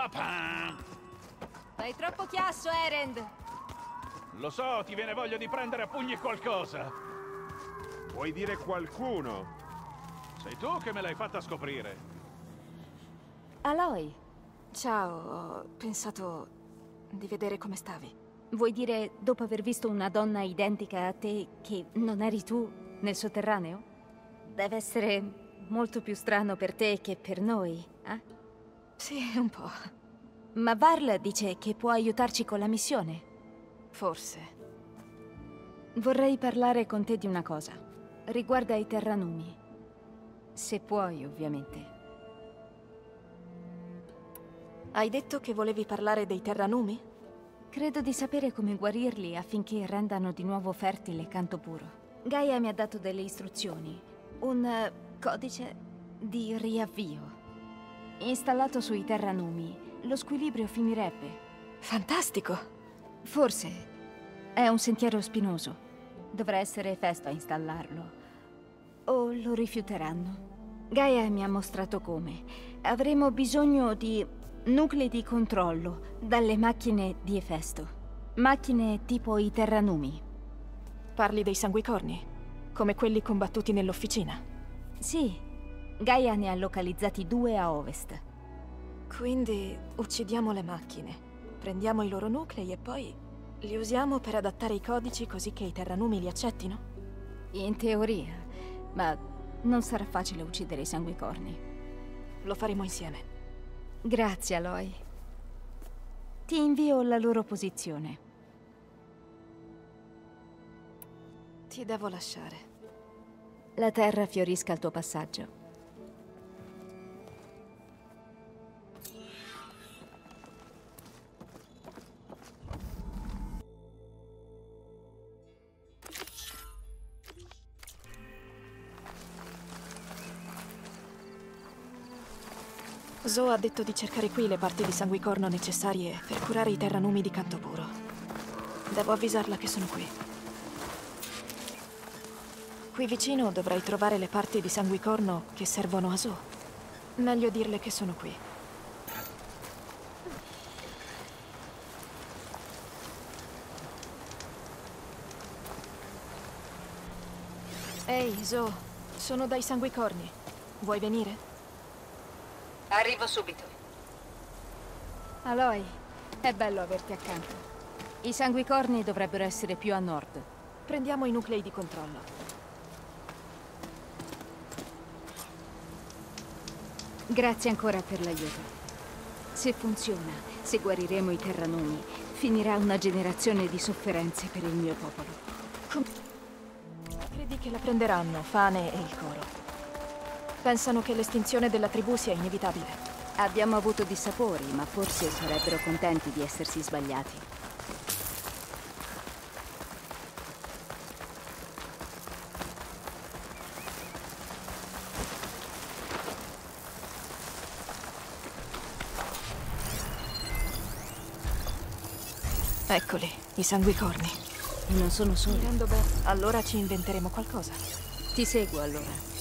Papà! Sei troppo chiasso, Erend! Lo so, ti viene voglia di prendere a pugni qualcosa. Vuoi dire qualcuno? Sei tu che me l'hai fatta scoprire. Aloy, Ciao, ho pensato di vedere come stavi. vuoi dire dopo aver visto una donna identica a te che non eri tu nel sotterraneo? Deve essere molto più strano per te che per noi, eh? Sì, un po'. Ma Varl dice che può aiutarci con la missione. Forse. Vorrei parlare con te di una cosa. Riguarda i Terranumi. Se puoi, ovviamente. Hai detto che volevi parlare dei Terranumi? Credo di sapere come guarirli affinché rendano di nuovo fertile canto puro. Gaia mi ha dato delle istruzioni. Un eh, codice di riavvio. Installato sui Terranumi, lo squilibrio finirebbe. Fantastico! Forse. È un sentiero spinoso. Dovrà essere Festo a installarlo. O lo rifiuteranno. Gaia mi ha mostrato come. Avremo bisogno di nuclei di controllo dalle macchine di Efesto. Macchine tipo i Terranumi. Parli dei sanguicorni? Come quelli combattuti nell'officina? Sì, Gaia ne ha localizzati due a ovest. Quindi uccidiamo le macchine, prendiamo i loro nuclei e poi li usiamo per adattare i codici così che i terranumi li accettino? In teoria, ma non sarà facile uccidere i sanguicorni. Lo faremo insieme. Grazie, Aloy. Ti invio la loro posizione. Ti devo lasciare. La terra fiorisca al tuo passaggio. Zoe ha detto di cercare qui le parti di sanguicorno necessarie per curare i terranumi di canto puro. Devo avvisarla che sono qui. Qui vicino dovrai trovare le parti di sanguicorno che servono a Zoe. Meglio dirle che sono qui. Ehi, Zoe, sono dai sanguicorni. Vuoi venire? Arrivo subito. Aloy, è bello averti accanto. I sanguicorni dovrebbero essere più a nord. Prendiamo i nuclei di controllo. Grazie ancora per l'aiuto. Se funziona, se guariremo i terranumi, finirà una generazione di sofferenze per il mio popolo. Credi che la prenderanno, Fane e il coro? Pensano che l'estinzione della tribù sia inevitabile. Abbiamo avuto dissapori, ma forse sarebbero contenti di essersi sbagliati. Eccoli, i sanguicorni. Non sono soli. Allora ci inventeremo qualcosa. Ti seguo allora.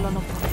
Cavallo non può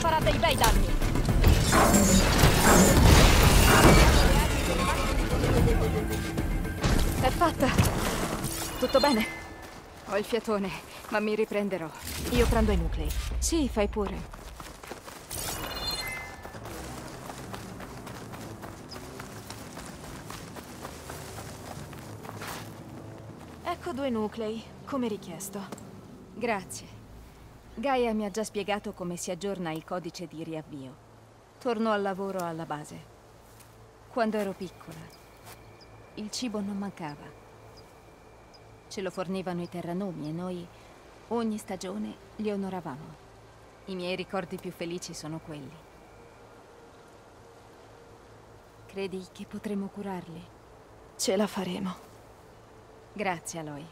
farà dei bei danni. È fatta. Tutto bene? Ho il fiatone, ma mi riprenderò. Io prendo i nuclei. Sì, fai pure. Ecco due nuclei, come richiesto. Grazie. Gaia mi ha già spiegato come si aggiorna il codice di riavvio. Torno al lavoro alla base. Quando ero piccola, il cibo non mancava. Ce lo fornivano i terranomi e noi, ogni stagione, li onoravamo. I miei ricordi più felici sono quelli. Credi che potremo curarli? Ce la faremo. Grazie, Aloy.